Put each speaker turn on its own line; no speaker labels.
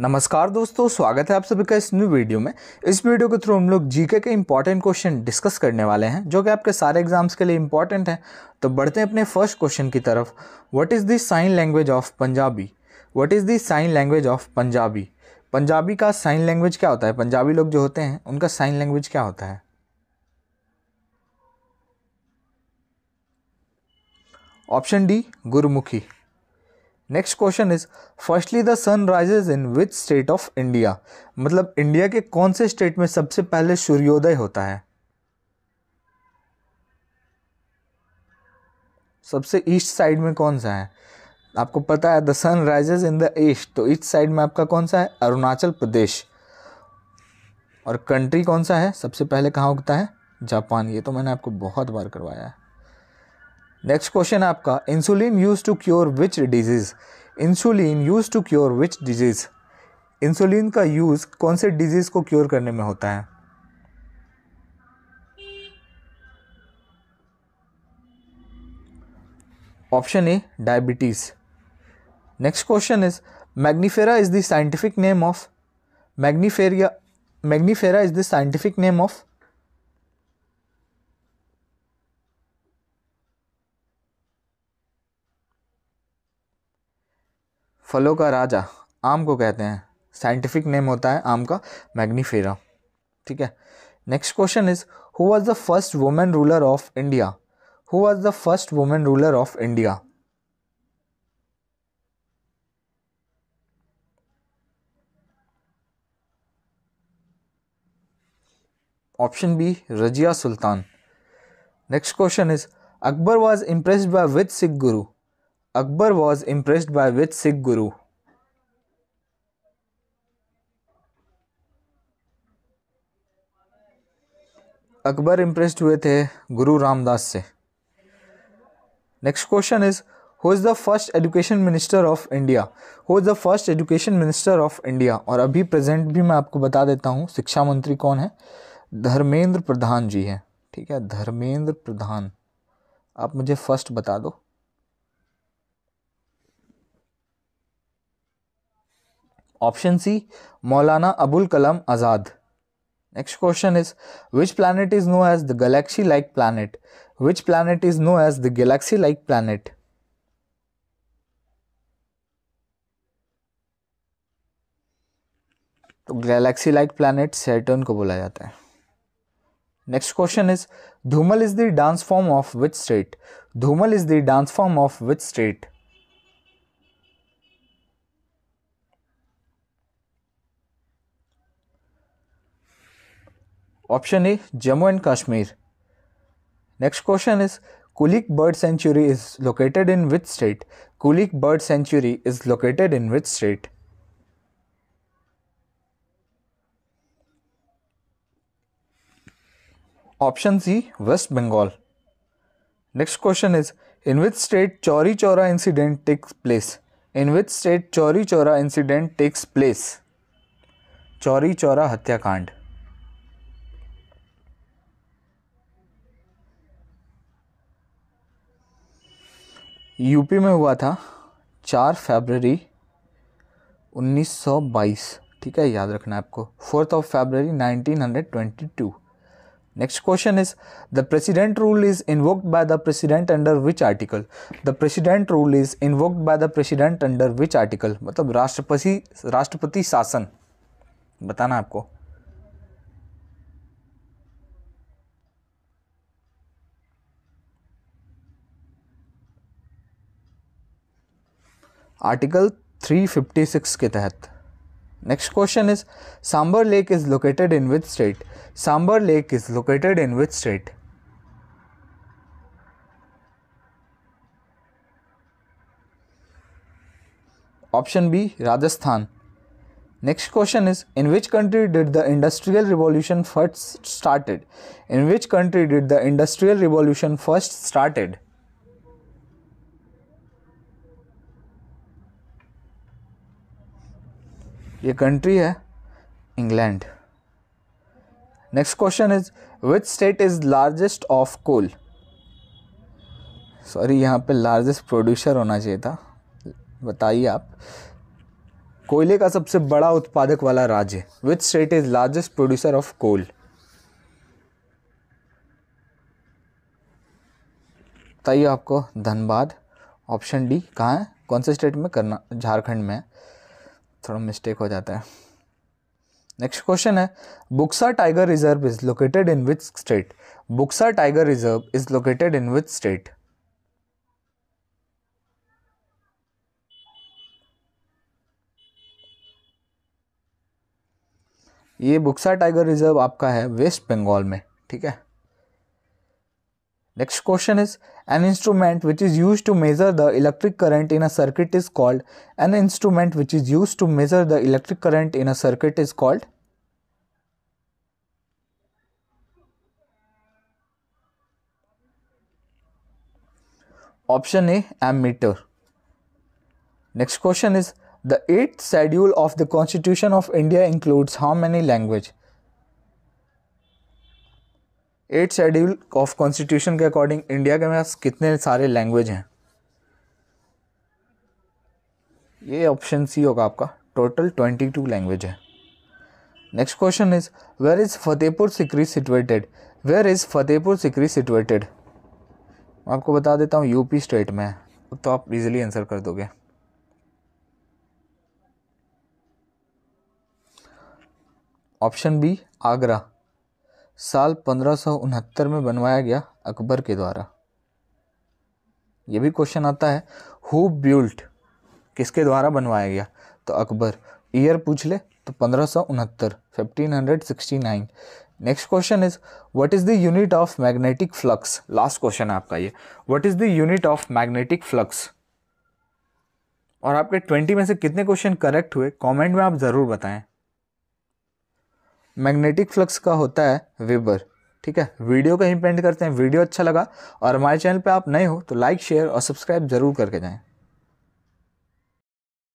नमस्कार दोस्तों, स्वागत है आप सभी का इस न्यू वीडियो में। इस वीडियो के थ्रू हम लोग जीके के इंपॉर्टेंट क्वेश्चन डिस्कस करने वाले हैं, जो कि आपके सारे एग्ज़ाम्स के लिए इंपॉर्टेंट हैं। तो बढ़ते हैं अपने फ़र्स्ट क्वेश्चन की तरफ़। What is the sign language of Punjabi what is the sign language of Punjabi Punjabi का साइन लैंग्वेज क्या होता है? पंजाबी लोग जो होते हैं, उनका साइन लैंग्वेज क्या होता है? Option D Gurmukhi. Next question is firstly the sun rises in which state of India मतलब इंडिया के कौन से स्टेट में सबसे पहले सूर्योदय होता है? सबसे ईस्ट साइड में कौन सा है? आपको पता है the sun rises in the east तो ईस्ट साइड में आपका कौन सा है? अरुणाचल प्रदेश। और कंट्री कौन सा है? सबसे पहले कहाँ उगता है? जापान। ये तो मैंने आपको बहुत बार करवाया है। नेक्स्ट क्वेश्चन आपका insulin use to cure which disease insulin use to cure which disease insulin का यूज़ कौन से डिज़ीज़ को क्योर करने में होता है? Option A diabetes next question is magnifera is the scientific name of magniferia magnifera is the scientific name of फलों का राजा, आम को कहते हैं। साइंटिफिक नेम होता है आम का, मैग्नीफेरा। ठीक है? Next question is who was the first women ruler of India who was the first women ruler of India option B Razia Sultan next question is Akbar was impressed by with Sikh guru Akbar was impressed by which Sikh guru? Akbar impressed हुए थे गुरु रामदास से। Next question is who is the first education minister of India who is the first education minister of India और अभी present भी मैं आपको बता देता हूँ, शिक्षा मंत्री कौन है? धर्मेंद्र प्रधान जी हैं। ठीक है, धर्मेंद्र प्रधान। आप मुझे फ़र्स्ट बता दो। Option C, Maulana Abul Kalam Azad. Next question is which planet is known as the galaxy like planet which planet is known as the galaxy like planet तो गैलेक्सी लाइक प्लानट सैटर्न को बोला जाता है। Next question is Dhumal is the dance form of which state Dhumal is the dance form of which state Option A Jammu and Kashmir. Next question is Kulik Bird Sanctuary is located in which state? Kulik Bird Sanctuary is located in which state? Option C West Bengal. Next question is In which state Chori Chora incident takes place? In which state Chori Chora incident takes place? Chori Chora Hatyakand. UP में हुआ था चार फरवरी 1922 ठीक है, याद रखना है आपको। Fourth of February 1922 next question is, the president rule is invoked by the president under which article? The president rule is invoked by the president under which article? मतलब राष्ट्रपति राष्ट्रपति शासन। बताना आपको। आर्टिकल 356 के तहत। Next question is Sambhar lake is located in which state Sambhar lake is located in which state option B Rajasthan next question is in which country did the industrial revolution first started in which country did the industrial revolution first started ये country है England next question is which state is largest of coal sorry यहाँ पे largest producer होना चाहिए था। बताइए आप। कोयले का सबसे बड़ा उत्पादक वाला राज्य which state is largest producer of coal बताइए आपको, धनबाद ऑप्शन डी कहाँ है? कौन से स्टेट में? करना, झारखंड में थोड़ा मिस्टेक हो जाता है। नेक्स्ट क्वेश्चन है Buxa tiger reserve is located in which state Buxa tiger reserve is located in which state ये बुक्सा टाइगर रिज़र्व आपका है वेस्ट बंगाल में, ठीक है? Next question is an instrument which is used to measure the electric current in a circuit is called an instrument which is used to measure the electric current in a circuit is called Option A ammeter. Next question is the 8th schedule of the Constitution of India includes how many language? Eight schedule of constitution के according India के पास कितने सारे language हैं? ये option C होगा आपका। Total twenty two language है next question is where is Fatehpur Sikri situated where is Fatehpur Sikri situated आपको बता देता हूँ यूपी स्टेट में तो आप इजीली आंसर कर दोगे। Option B Agra. साल पंद्रह में बनवाया गया अकबर के द्वारा। ये भी क्वेश्चन आता है हु ब्यूल्ट किसके द्वारा बनवाया गया? तो अकबर ईयर पूछ ले तो पंद्रह सौ उनहत्तर fifteen hundred sixty nine next question is what is the unit of magnetic flux last question है आपका ये। What is the unit of magnetic flux और आपके ट्वेंटी में से कितने क्वेश्चन करेक्ट हुए? कमेंट में आप ज़रूर बताएँ। मैग्नेटिक फ्लक्स का होता है वेबर, ठीक है? वीडियो को पेंट करते हैं, वीडियो अच्छा लगा और हमारे चैनल पे आप नए हो तो लाइक शेयर और सब्सक्राइब ज़रूर करके जाएँ।